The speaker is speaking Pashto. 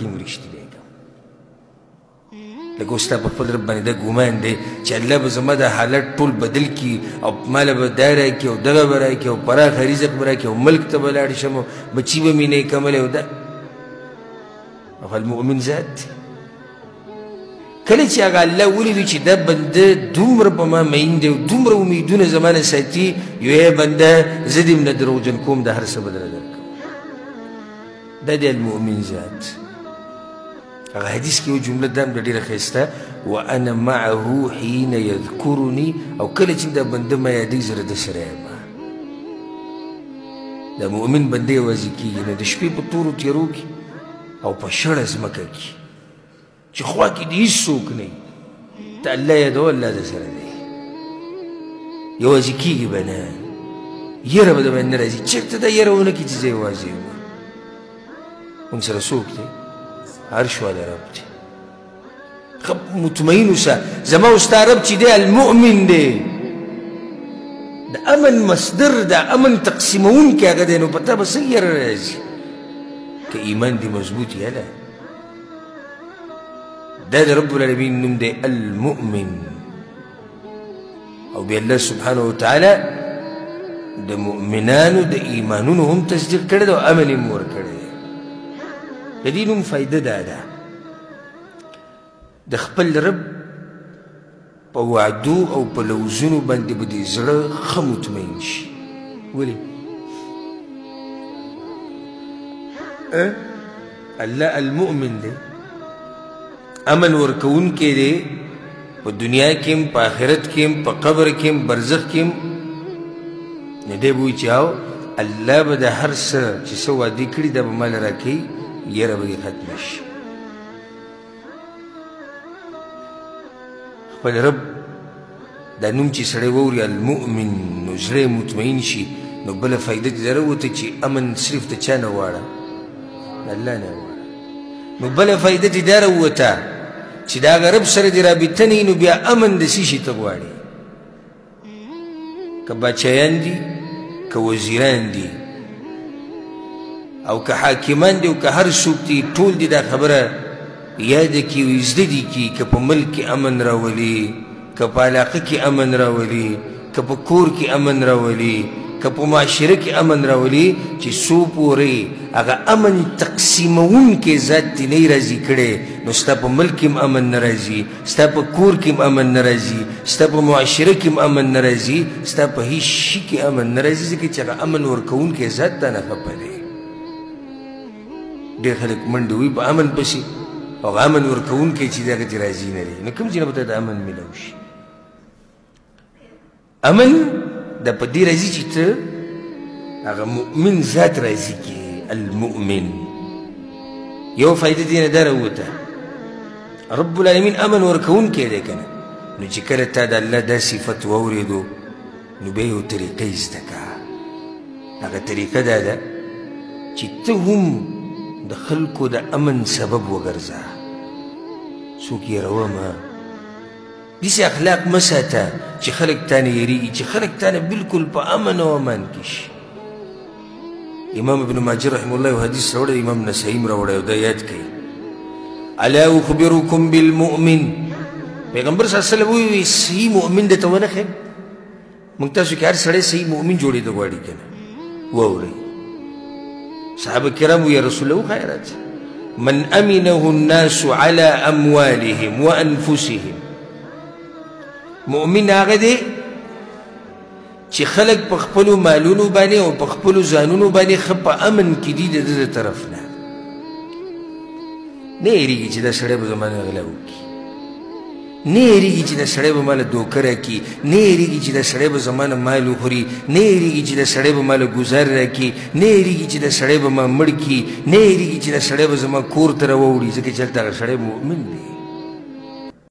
دین رښتینی د ګوستا په خپل رب باندې د ګومان دی چې الله به زما د حالت ټول بدل کی او مال به دایره کی او دغه به راکي او پراخ رزق به راکي او ملک ته به لاړ شم بچی به مې نه کملی او دا فالمؤمن ذات کله چې هغه الله ولید چې دا بنده دومره په ما مین دی او دومره امیدونه زمانه ساتي یو بنده زدیم نه دروغجن کوم د هر څه بدل درکړم دا دی المؤمن ذات هغه حدیث کې یو جمله دا هم د ډېره ښایسته وانا معه حین یذکرني او کله چې دا بنده ما یادوي زه د ده سره یم د مؤمن بنده یوازې کېږي نو د شپې په تورو تیرو کې او په شړه ځمکه کې چې خوا کې دې هیڅوک نه وي ته الله یادوه الله درسره دی یوازې کېږي به نه یره به د باندې نه راځي چېرته دا یره ونه کړي چې زه یوازې یم موږ سره څوک دی عرش والا رب دی مطمئن اوسه زما او ستا رب چې دی المؤمن دی د امن مصدر د امن تقسیمونکی هغه دی نو په تا به څنګه یره راځي که ایمان دې مضبوط یاله دا د رب العالمین نوم دی المؤمن او بیا الله سبحانه وتعالی د مؤمنانو د ایمانونو هم تصدیق کړی دی او امن یې هم ورکړی دی د دې نوم فایده دا ده د خپل رب په وعدو او په لوزونو باندې به دې زړه ښه مطمئن شي ولې الله المؤمن دی امن ورکوونکی دی په دنیا کې هم په آخرت کې هم په قبر کې هم برزخ کې هم نو دی به وایي چې او الله به د هر څه چې څه وعدې کړي دا به مال راکوي یره به دې ختمه شي خپل رب دا نوم چې سړی ووري المؤمن نو زړه مطمئن شي نو بله فایده دې دره وته چې امن صرف د چا نه غواړه د الله نه غواړه نو بله فایده دې دره وته چې د هغه رب سره دې رابطه نه نو بیا امن د څه شي ته غواړي که بچیان دي که وزیران دي او که حاکمان دي او که هر څوک دي ټول دي دا خبره یاده کړي او زده دي کړي که په ملک کې امن راولي که په علاقه کې امن راولي که په کور کې امن راولي که په معاشره کې امن راولي چې څو پورې هغه امن تقسیموونکی ذات دې نه راضي کړی نو ستا په ملک کې هم امن نه راځي ستا په کور کې امن نه راځي ستا په معاشره کې امن نه راځي ستا په هیڅ شي کې امن نه راځي ځکه چې هغه امن ورکوونکی ذات ته نه خپه دی ډېر خلک منډې وي په امن پسې او هغه امن ورکوونکی چې دغه چې راځي نه دی نو کوم ځای نه به ته د امن میلاو شي امن د په دې راځي چې ته هغه مؤمن ذات راځي کې المؤمن یو فائدې دې نه دره وته رب العالمین امن ورکون کې دی کنه نو چې کله تا د الله دا صفت واورېدو نو بیا یو طریقه زده کا هغه طریقه دا ده چې ته هم د خلکو د امن سبب وګرځه څوک یې روه داسې اخلاق مه ساته چې خلک تانه یریږي چې خلک تانه بالکل په امن او امان کې شي امام ابن ماجه رحمه الله یو حدیث راوړی امام نسايي هم راوړی او دا یاد کړئ الا اخبرکم بالمؤمن پیغمبر صلی الله علیه وسلم وی سی مؤمن د ته ونه ښیم موږ تاسو کې هر سړی صحیح مؤمن جوړېدو غواړي که نه واورئ صحابه کرام وی رسول الله خیرات من امنه الناس على اموالهم وانفسهم مؤمن هغه دی چې خلک په خپل مالونو باندې او په خپل ځانونو باندې خپ امن کې دي د دې طرف نه نه یریږي چې دا سړی به زمانه غلا وکړي نه یریږي چې دا سړی به ماله دوکه راکړي نه یریږي چې دا سړی به زما نه مال وخوري نه یریږي چې دا سړی به ماله ګوزار راکړي نه یریږي چې دا سړی به ما مړ کړي نه یریږي چې دا سړی به زما کور ته راووړي ځکه چې هلته هغه سړی مؤمن دی